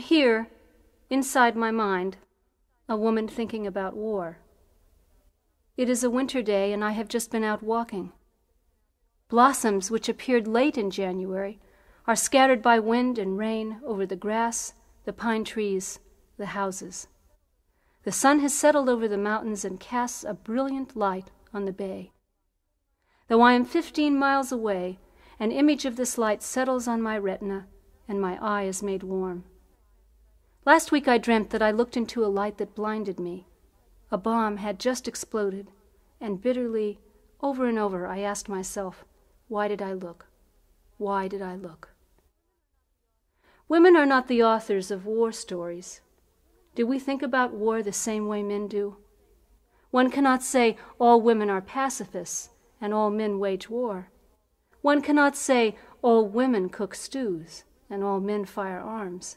here, inside my mind, a woman thinking about war. It is a winter day, and I have just been out walking. Blossoms, which appeared late in January, are scattered by wind and rain over the grass, the pine trees, the houses. The sun has settled over the mountains and casts a brilliant light on the bay. Though I am fifteen miles away, an image of this light settles on my retina, and my eye is made warm. Last week I dreamt that I looked into a light that blinded me. A bomb had just exploded, and bitterly, over and over, I asked myself, why did I look? Why did I look? Women are not the authors of war stories. Do we think about war the same way men do? One cannot say all women are pacifists and all men wage war. One cannot say all women cook stews and all men fire arms.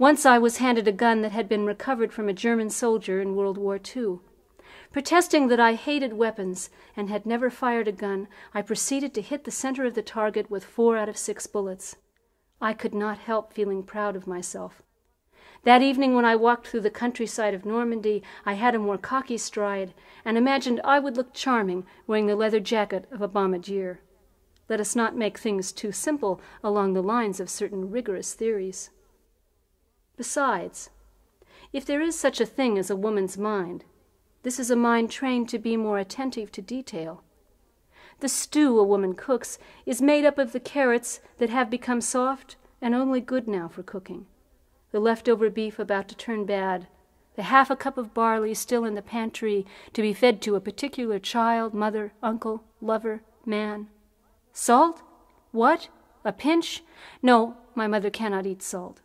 Once I was handed a gun that had been recovered from a German soldier in World War II. Protesting that I hated weapons and had never fired a gun, I proceeded to hit the center of the target with four out of six bullets. I could not help feeling proud of myself. That evening, when I walked through the countryside of Normandy, I had a more cocky stride, and imagined I would look charming wearing the leather jacket of a bombardier. Let us not make things too simple along the lines of certain rigorous theories. Besides, if there is such a thing as a woman's mind, this is a mind trained to be more attentive to detail. The stew a woman cooks is made up of the carrots that have become soft and only good now for cooking the leftover beef about to turn bad, the half a cup of barley still in the pantry to be fed to a particular child, mother, uncle, lover, man. Salt? What? A pinch? No, my mother cannot eat salt.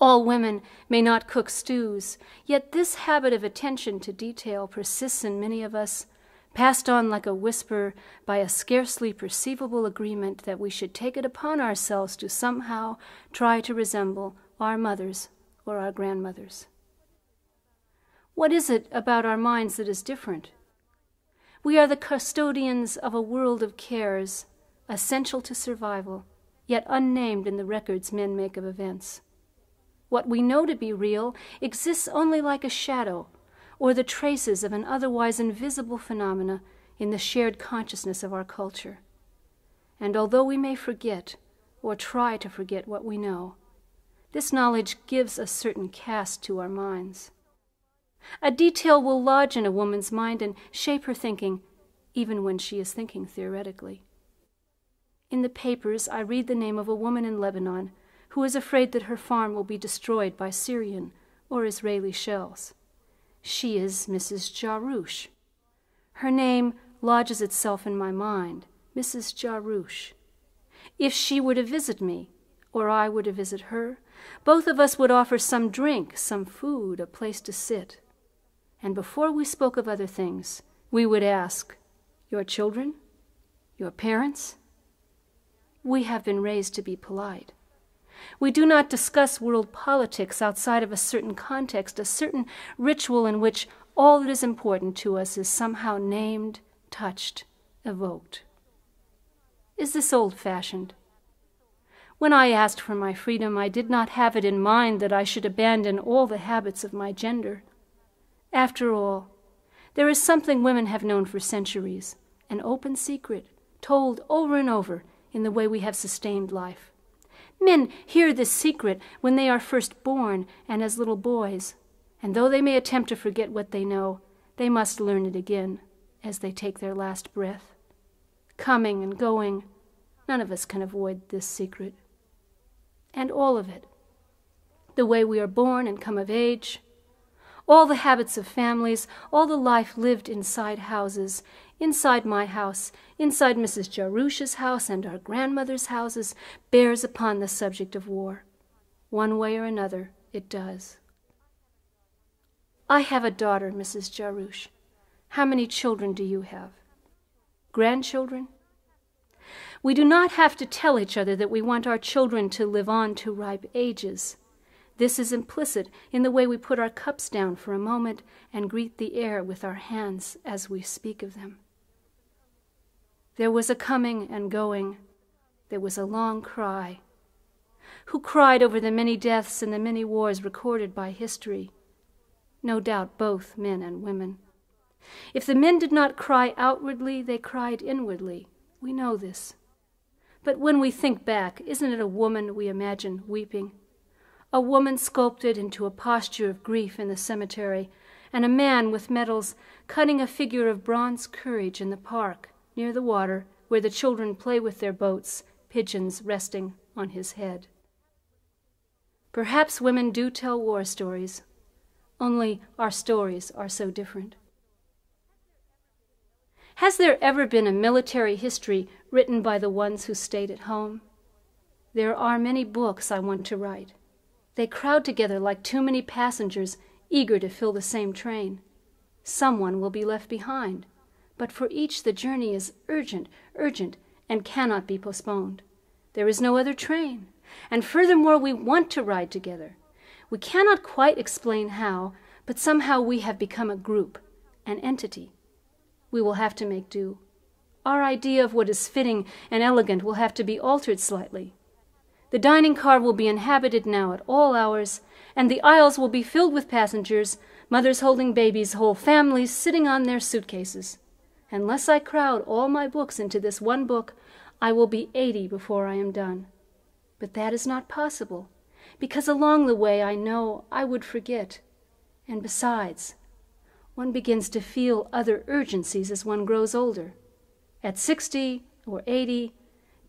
All women may not cook stews, yet this habit of attention to detail persists in many of us, passed on like a whisper by a scarcely perceivable agreement that we should take it upon ourselves to somehow try to resemble our mothers or our grandmothers. What is it about our minds that is different? We are the custodians of a world of cares, essential to survival, yet unnamed in the records men make of events. What we know to be real exists only like a shadow, or the traces of an otherwise invisible phenomena in the shared consciousness of our culture. And although we may forget, or try to forget what we know, this knowledge gives a certain cast to our minds. A detail will lodge in a woman's mind and shape her thinking, even when she is thinking theoretically. In the papers, I read the name of a woman in Lebanon who is afraid that her farm will be destroyed by Syrian or Israeli shells. She is Mrs. Jarouche. Her name lodges itself in my mind, Mrs. Jarouche. If she were to visit me, or I were to visit her, both of us would offer some drink, some food, a place to sit. And before we spoke of other things, we would ask, Your children? Your parents? We have been raised to be polite. We do not discuss world politics outside of a certain context, a certain ritual in which all that is important to us is somehow named, touched, evoked. Is this old fashioned? When I asked for my freedom, I did not have it in mind that I should abandon all the habits of my gender. After all, there is something women have known for centuries, an open secret, told over and over in the way we have sustained life. Men hear this secret when they are first born and as little boys, and though they may attempt to forget what they know, they must learn it again as they take their last breath. Coming and going, none of us can avoid this secret and all of it the way we are born and come of age, all the habits of families, all the life lived inside houses, inside my house, inside Mrs. Jarouche's house and our grandmother's houses, bears upon the subject of war. One way or another, it does. I have a daughter, Mrs. Jarouche. How many children do you have? Grandchildren? We do not have to tell each other that we want our children to live on to ripe ages. This is implicit in the way we put our cups down for a moment and greet the air with our hands as we speak of them. There was a coming and going. There was a long cry. Who cried over the many deaths and the many wars recorded by history? No doubt both men and women. If the men did not cry outwardly, they cried inwardly. We know this. But when we think back, isn't it a woman we imagine weeping? A woman sculpted into a posture of grief in the cemetery, and a man with medals cutting a figure of bronze courage in the park near the water where the children play with their boats, pigeons resting on his head. Perhaps women do tell war stories, only our stories are so different. Has there ever been a military history written by the ones who stayed at home? There are many books I want to write. They crowd together like too many passengers eager to fill the same train. someone will be left behind. But for each, the journey is urgent, urgent, and cannot be postponed. There is no other train. And furthermore, we want to ride together. We cannot quite explain how, but somehow we have become a group, an entity. We will have to make do. Our idea of what is fitting and elegant will have to be altered slightly. The dining car will be inhabited now at all hours, and the aisles will be filled with passengers, mothers holding babies, whole families sitting on their suitcases. Unless I crowd all my books into this one book, I will be eighty before I am done. But that is not possible, because along the way I know I would forget. And besides, one begins to feel other urgencies as one grows older. At sixty or eighty,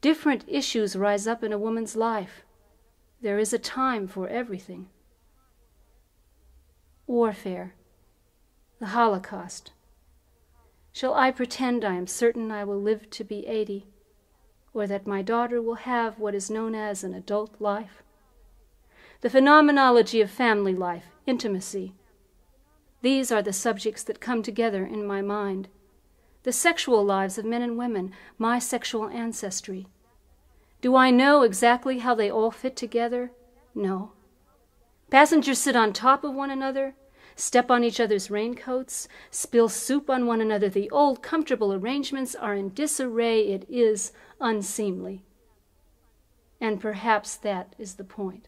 different issues rise up in a woman's life. There is a time for everything. Warfare, the Holocaust. Shall I pretend I am certain I will live to be eighty? or that my daughter will have what is known as an adult life. The phenomenology of family life, intimacy. These are the subjects that come together in my mind. The sexual lives of men and women, my sexual ancestry. Do I know exactly how they all fit together? No. Passengers sit on top of one another, step on each other's raincoats, spill soup on one another. The old comfortable arrangements are in disarray. It is unseemly. And perhaps that is the point.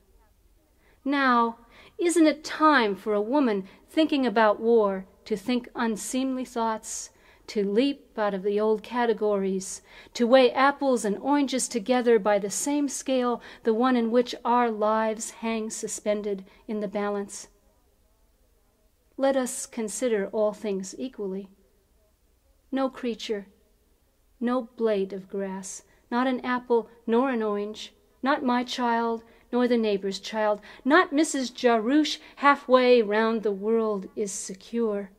Now, isn't it time for a woman thinking about war to think unseemly thoughts, to leap out of the old categories, to weigh apples and oranges together by the same scale, the one in which our lives hang suspended in the balance? Let us consider all things equally. No creature, no blade of grass, not an apple nor an orange, not my child nor the neighbor's child, not Mrs. Jarouche halfway round the world is secure.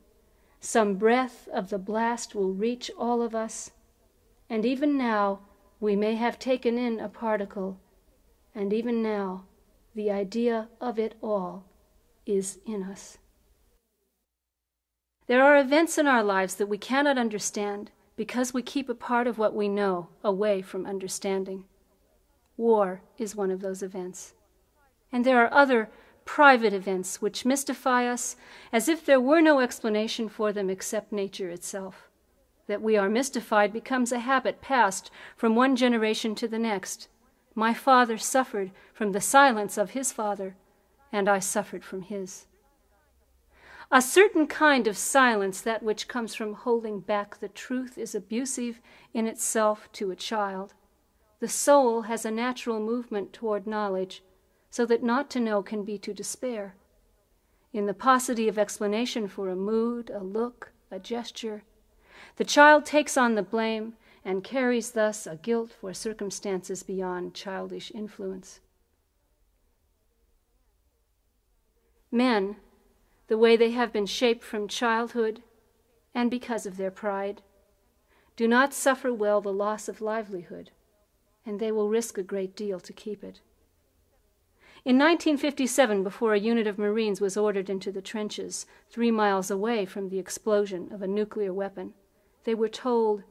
Some breath of the blast will reach all of us, and even now we may have taken in a particle, and even now the idea of it all is in us. There are events in our lives that we cannot understand because we keep a part of what we know away from understanding. War is one of those events. And there are other private events which mystify us as if there were no explanation for them except nature itself. That we are mystified becomes a habit passed from one generation to the next. My father suffered from the silence of his father, and I suffered from his. A certain kind of silence, that which comes from holding back the truth, is abusive in itself to a child. The soul has a natural movement toward knowledge, so that not to know can be to despair. In the paucity of explanation for a mood, a look, a gesture, the child takes on the blame and carries thus a guilt for circumstances beyond childish influence. Men the way they have been shaped from childhood and because of their pride, do not suffer well the loss of livelihood, and they will risk a great deal to keep it. In 1957, before a unit of Marines was ordered into the trenches three miles away from the explosion of a nuclear weapon, they were told,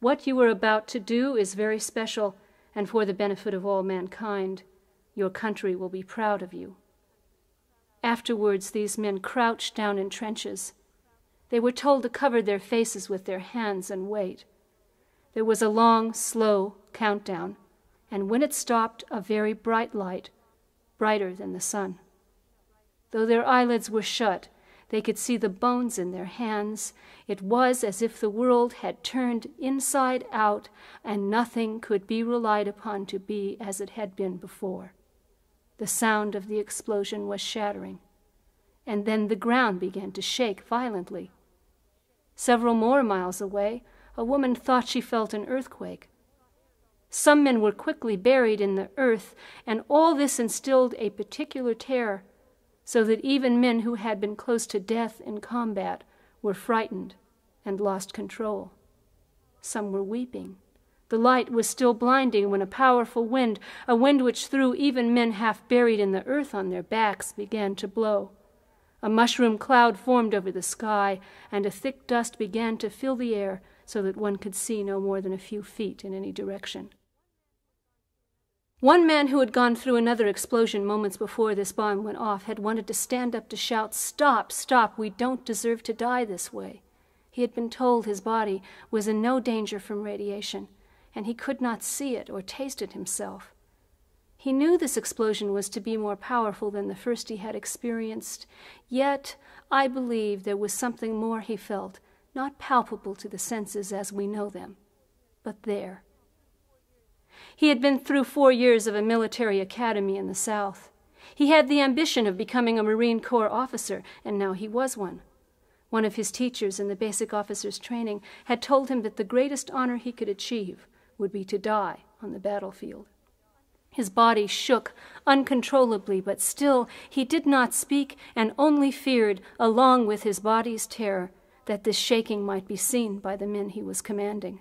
What you are about to do is very special and for the benefit of all mankind. Your country will be proud of you. Afterwards, these men crouched down in trenches. They were told to cover their faces with their hands and wait. There was a long, slow countdown, and when it stopped, a very bright light, brighter than the sun. Though their eyelids were shut, they could see the bones in their hands. It was as if the world had turned inside out, and nothing could be relied upon to be as it had been before. The sound of the explosion was shattering, and then the ground began to shake violently. Several more miles away, a woman thought she felt an earthquake. Some men were quickly buried in the earth, and all this instilled a particular terror, so that even men who had been close to death in combat were frightened and lost control. Some were weeping. The light was still blinding when a powerful wind, a wind which threw even men half buried in the earth on their backs, began to blow. A mushroom cloud formed over the sky, and a thick dust began to fill the air so that one could see no more than a few feet in any direction. One man who had gone through another explosion moments before this bomb went off had wanted to stand up to shout, Stop, stop, we don't deserve to die this way. He had been told his body was in no danger from radiation, and he could not see it or taste it himself. He knew this explosion was to be more powerful than the first he had experienced, yet I believe there was something more he felt, not palpable to the senses as we know them, but there he had been through four years of a military academy in the South. He had the ambition of becoming a Marine Corps officer, and now he was one. One of his teachers in the basic officers' training had told him that the greatest honor he could achieve would be to die on the battlefield. His body shook uncontrollably, but still he did not speak and only feared, along with his body's terror, that this shaking might be seen by the men he was commanding.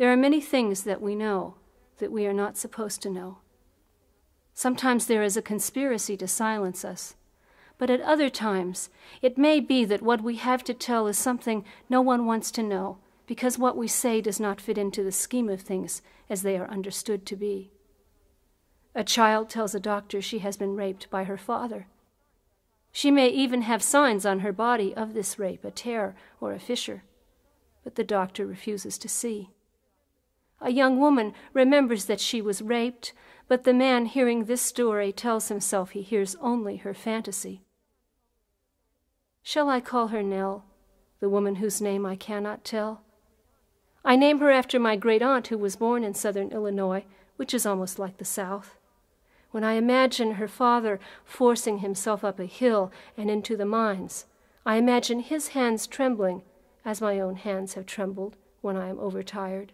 There are many things that we know that we are not supposed to know. Sometimes there is a conspiracy to silence us, but at other times it may be that what we have to tell is something no one wants to know because what we say does not fit into the scheme of things as they are understood to be. A child tells a doctor she has been raped by her father. She may even have signs on her body of this rape, a tear or a fissure, but the doctor refuses to see. A young woman remembers that she was raped, but the man hearing this story tells himself he hears only her fantasy. Shall I call her Nell, the woman whose name I cannot tell? I name her after my great aunt who was born in southern Illinois, which is almost like the South. When I imagine her father forcing himself up a hill and into the mines, I imagine his hands trembling as my own hands have trembled when I am overtired.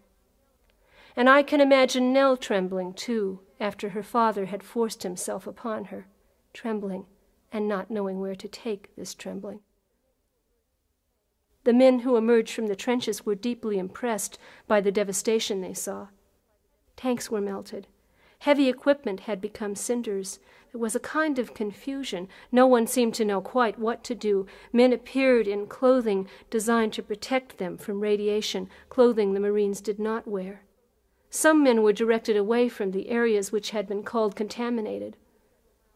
And I can imagine Nell trembling, too, after her father had forced himself upon her, trembling and not knowing where to take this trembling. The men who emerged from the trenches were deeply impressed by the devastation they saw. Tanks were melted. Heavy equipment had become cinders. There was a kind of confusion. No one seemed to know quite what to do. Men appeared in clothing designed to protect them from radiation, clothing the Marines did not wear. Some men were directed away from the areas which had been called contaminated.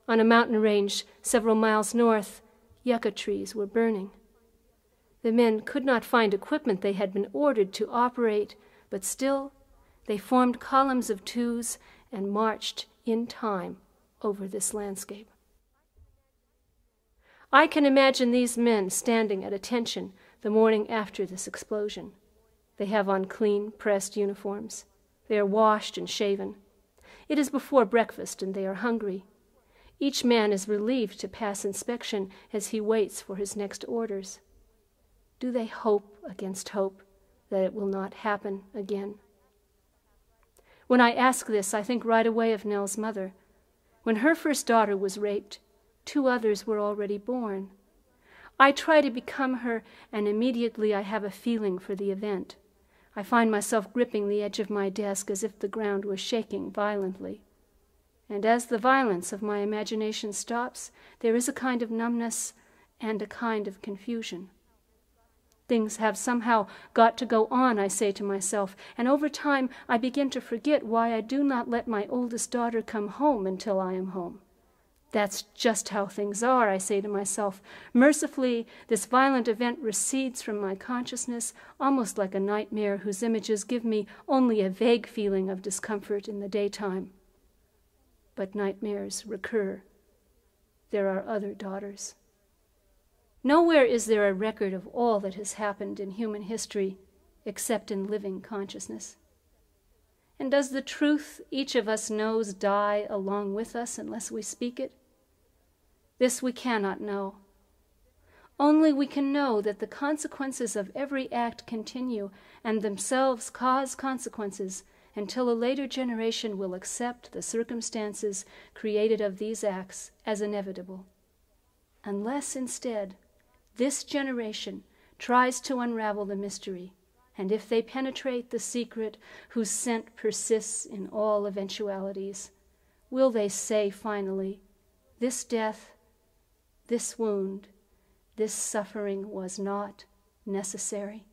On a mountain range several miles north, yucca trees were burning. The men could not find equipment they had been ordered to operate, but still they formed columns of twos and marched in time over this landscape. I can imagine these men standing at attention the morning after this explosion. They have on clean, pressed uniforms. They are washed and shaven. It is before breakfast, and they are hungry. Each man is relieved to pass inspection as he waits for his next orders. Do they hope against hope that it will not happen again? When I ask this, I think right away of Nell's mother. When her first daughter was raped, two others were already born. I try to become her, and immediately I have a feeling for the event. I find myself gripping the edge of my desk as if the ground were shaking violently. And as the violence of my imagination stops, there is a kind of numbness and a kind of confusion. Things have somehow got to go on, I say to myself, and over time I begin to forget why I do not let my oldest daughter come home until I am home. That's just how things are, I say to myself. Mercifully, this violent event recedes from my consciousness almost like a nightmare whose images give me only a vague feeling of discomfort in the daytime. But nightmares recur. There are other daughters. Nowhere is there a record of all that has happened in human history except in living consciousness. And does the truth each of us knows die along with us unless we speak it? This we cannot know. Only we can know that the consequences of every act continue and themselves cause consequences until a later generation will accept the circumstances created of these acts as inevitable. Unless instead this generation tries to unravel the mystery, and if they penetrate the secret whose scent persists in all eventualities, will they say finally, This death, this wound, this suffering was not necessary.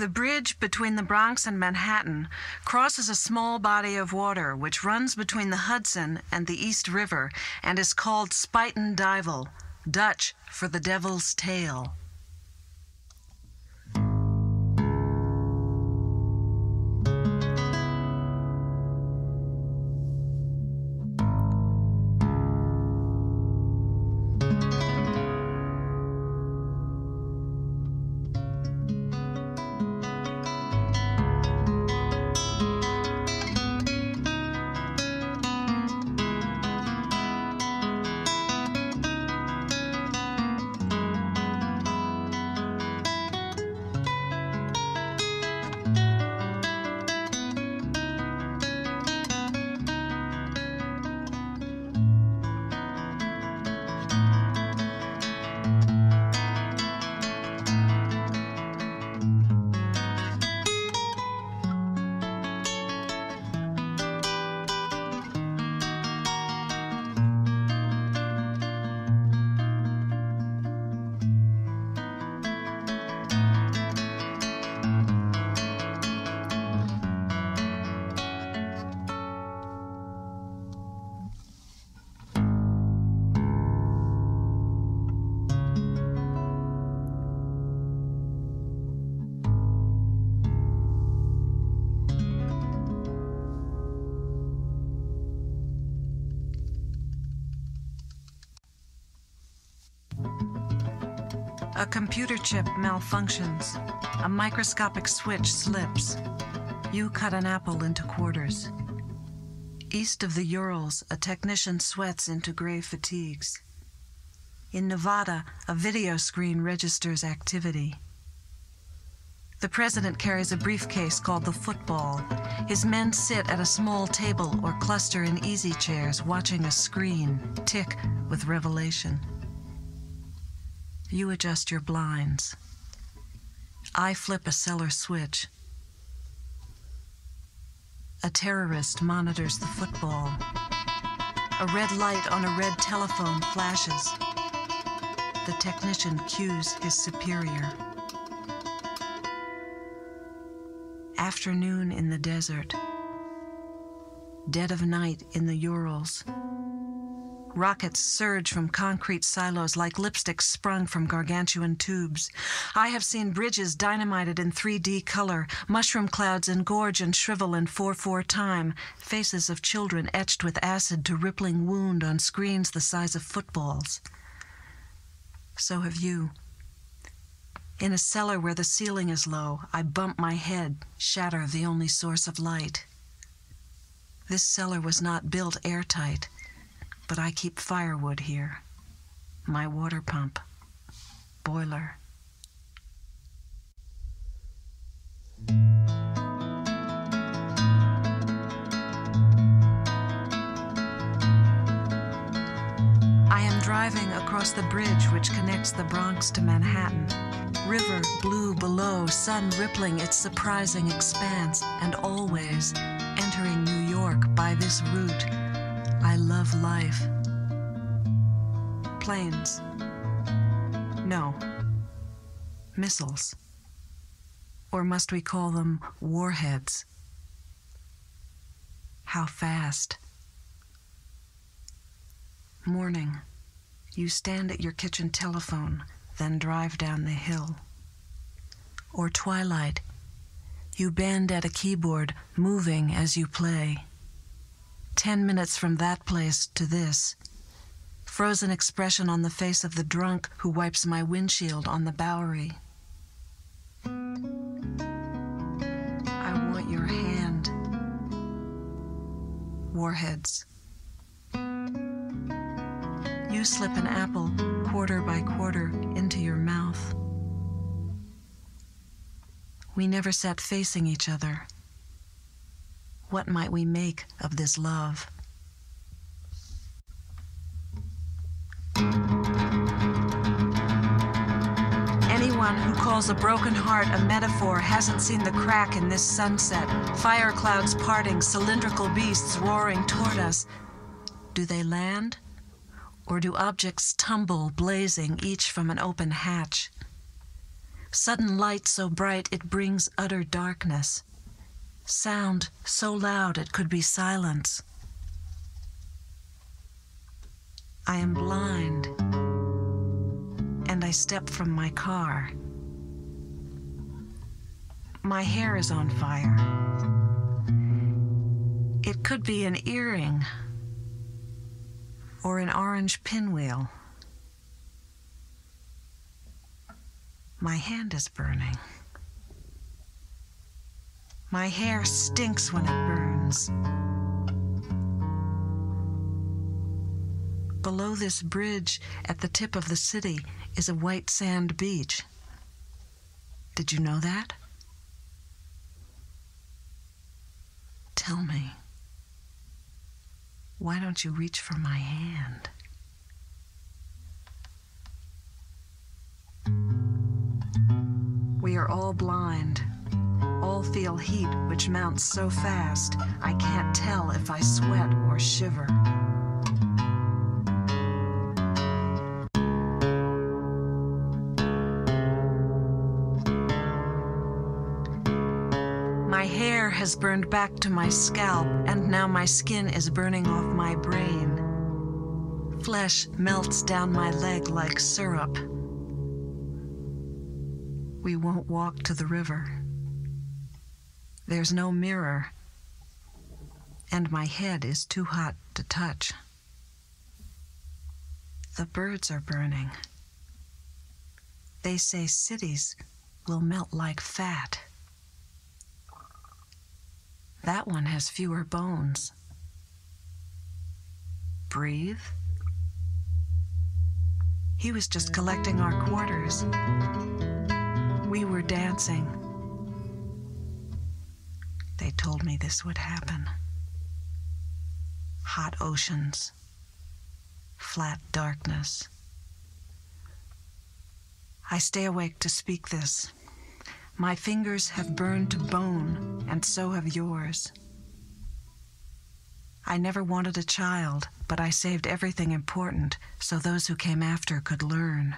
The bridge between the Bronx and Manhattan crosses a small body of water which runs between the Hudson and the East River and is called Spuyten Duyvil, Dutch for the Devil's Tail. Computer chip malfunctions. A microscopic switch slips. You cut an apple into quarters. East of the Urals, a technician sweats into gray fatigues. In Nevada, a video screen registers activity. The president carries a briefcase called the football. His men sit at a small table or cluster in easy chairs watching a screen tick with revelation. You adjust your blinds. I flip a cellar switch. A terrorist monitors the football. A red light on a red telephone flashes. The technician cues his superior. Afternoon in the desert. Dead of night in the Urals. Rockets surge from concrete silos like lipstick sprung from gargantuan tubes. I have seen bridges dynamited in 3D color, mushroom clouds engorge and shrivel in 4 4 time, faces of children etched with acid to rippling wound on screens the size of footballs. So have you. In a cellar where the ceiling is low, I bump my head, shatter the only source of light. This cellar was not built airtight, but I keep firewood here. My water pump, boiler. I am driving across the bridge which connects the Bronx to Manhattan. River blue below, sun rippling its surprising expanse, and always entering New York by this route. I love life. Planes. No. Missiles. Or must we call them warheads? How fast? Morning. You stand at your kitchen telephone, then drive down the hill. Or twilight. You bend at a keyboard, moving as you play. Ten minutes from that place to this. Frozen expression on the face of the drunk who wipes my windshield on the Bowery. I want your hand. Warheads. You slip an apple quarter by quarter into your mouth. We never sat facing each other. What might we make of this love? Anyone who calls a broken heart a metaphor hasn't seen the crack in this sunset. Fire clouds parting, cylindrical beasts roaring toward us. Do they land? Or do objects tumble, blazing, each from an open hatch? Sudden light so bright it brings utter darkness. Sound so loud it could be silence. I am blind, and I step from my car. My hair is on fire. It could be an earring or an orange pinwheel. My hand is burning. My hair stinks when it burns. Below this bridge at the tip of the city is a white sand beach. Did you know that? Tell me. Why don't you reach for my hand? We are all blind. All feel heat which mounts so fast, I can't tell if I sweat or shiver. My hair has burned back to my scalp, and now my skin is burning off my brain. Flesh melts down my leg like syrup. We won't walk to the river. There's no mirror, and my head is too hot to touch. The birds are burning. They say cities will melt like fat. That one has fewer bones. Breathe. He was just collecting our quarters. We were dancing. They told me this would happen. Hot oceans, flat darkness. I stay awake to speak this. My fingers have burned to bone, and so have yours. I never wanted a child, but I saved everything important so those who came after could learn.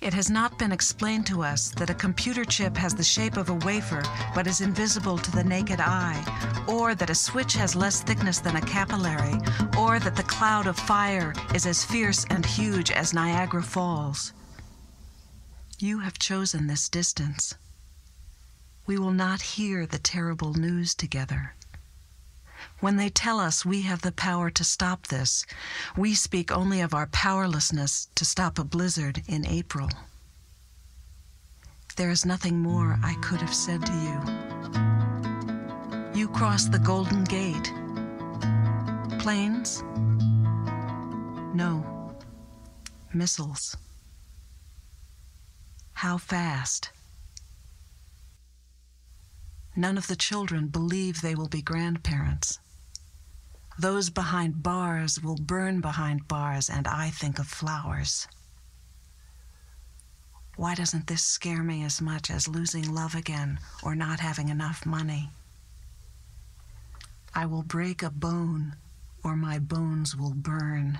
It has not been explained to us that a computer chip has the shape of a wafer but is invisible to the naked eye, or that a switch has less thickness than a capillary, or that the cloud of fire is as fierce and huge as Niagara Falls. You have chosen this distance. We will not hear the terrible news together. When they tell us we have the power to stop this, we speak only of our powerlessness to stop a blizzard in April. There is nothing more I could have said to you. You cross the Golden Gate. Planes? No. Missiles. How fast? None of the children believe they will be grandparents. Those behind bars will burn behind bars, and I think of flowers. Why doesn't this scare me as much as losing love again or not having enough money? I will break a bone or my bones will burn.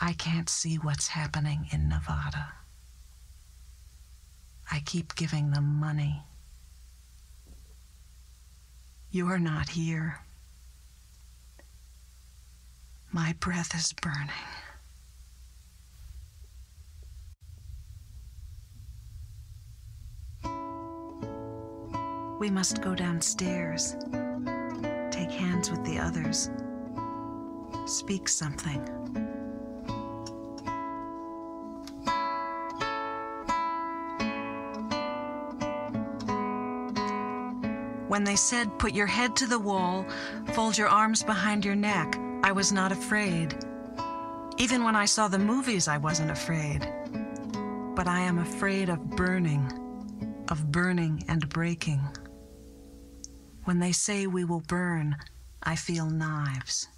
I can't see what's happening in Nevada. I keep giving them money. You're not here. My breath is burning. We must go downstairs, take hands with the others, speak something. When they said, Put your head to the wall, fold your arms behind your neck, I was not afraid. Even when I saw the movies, I wasn't afraid. But I am afraid of burning, of burning and breaking. When they say we will burn, I feel knives.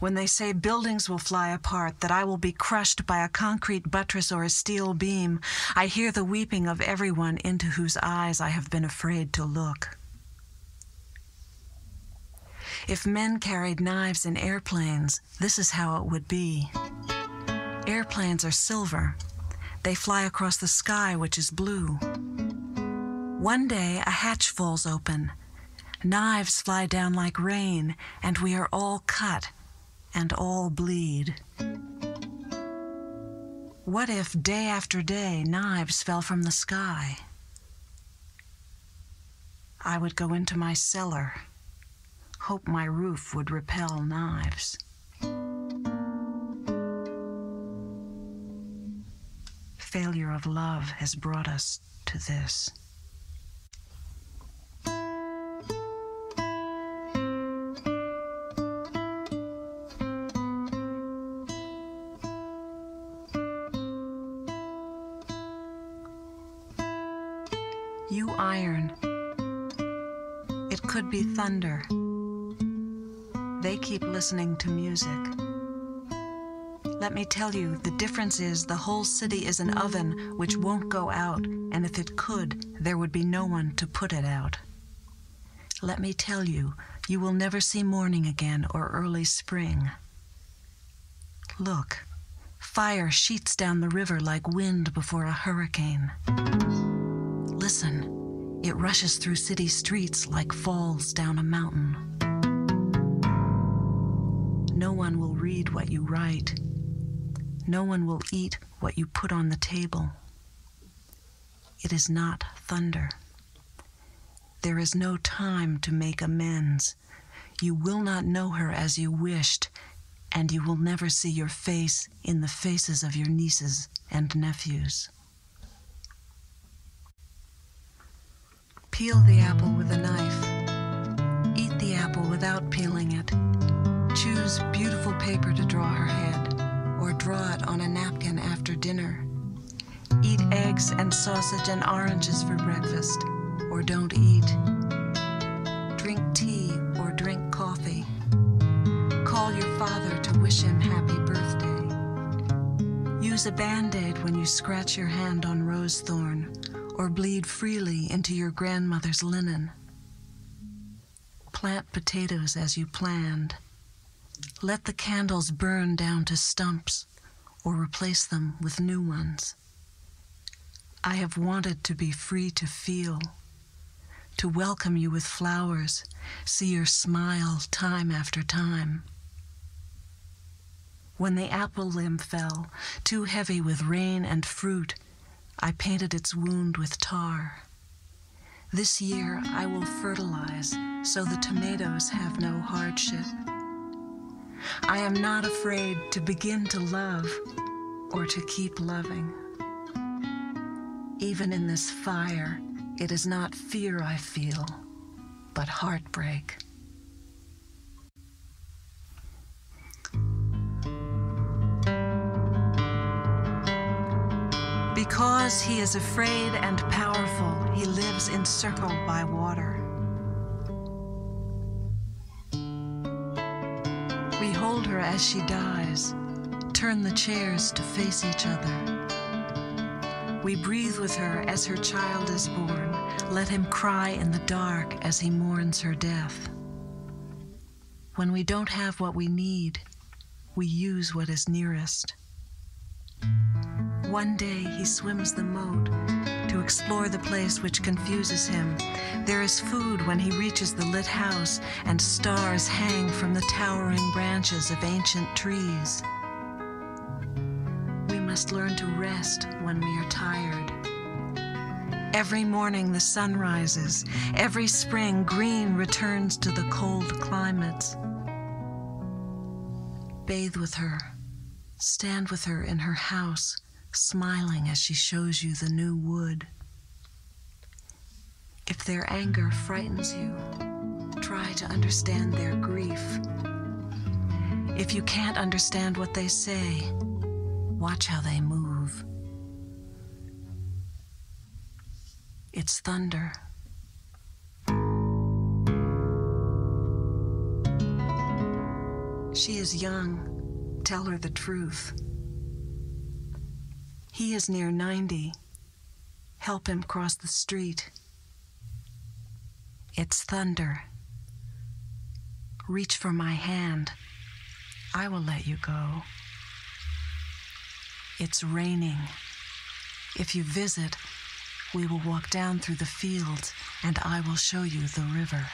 When they say buildings will fly apart, that I will be crushed by a concrete buttress or a steel beam, I hear the weeping of everyone into whose eyes I have been afraid to look. If men carried knives in airplanes, this is how it would be. Airplanes are silver. They fly across the sky, which is blue. One day, a hatch falls open. Knives fly down like rain, and we are all cut and all bleed. What if day after day knives fell from the sky? I would go into my cellar hope my roof would repel knives. Failure of love has brought us to this. You iron. It could be thunder. They keep listening to music. Let me tell you, the difference is the whole city is an oven which won't go out, and if it could, there would be no one to put it out. Let me tell you, you will never see morning again or early spring. Look, fire sheets down the river like wind before a hurricane. Listen, it rushes through city streets like falls down a mountain. No one will read what you write. No one will eat what you put on the table. It is not thunder. There is no time to make amends. You will not know her as you wished, and you will never see your face in the faces of your nieces and nephews. Peel the apple with a knife. Eat the apple without peeling it. Choose beautiful paper to draw her head, or draw it on a napkin after dinner. Eat eggs and sausage and oranges for breakfast, or don't eat. Drink tea or drink coffee. Call your father to wish him happy birthday. Use a band aid when you scratch your hand on rose thorn or bleed freely into your grandmother's linen. Plant potatoes as you planned. Let the candles burn down to stumps or replace them with new ones. I have wanted to be free to feel, to welcome you with flowers, see your smile time after time. When the apple limb fell, too heavy with rain and fruit, I painted its wound with tar. This year I will fertilize so the tomatoes have no hardship. I am not afraid to begin to love or to keep loving. Even in this fire, it is not fear I feel, but heartbreak. Because he is afraid and powerful, he lives encircled by water. We hold her as she dies, turn the chairs to face each other. We breathe with her as her child is born, let him cry in the dark as he mourns her death. When we don't have what we need, we use what is nearest. One day he swims the moat to explore the place which confuses him. There is food when he reaches the lit house, and stars hang from the towering branches of ancient trees. We must learn to rest when we are tired. Every morning the sun rises. Every spring green returns to the cold climates. Bathe with her. Stand with her in her house, smiling as she shows you the new wood. If their anger frightens you, try to understand their grief. If you can't understand what they say, watch how they move. It's thunder. She is young. Tell her the truth. He is near 90. Help him cross the street. It's thunder. Reach for my hand. I will let you go. It's raining. If you visit, we will walk down through the fields and I will show you the river.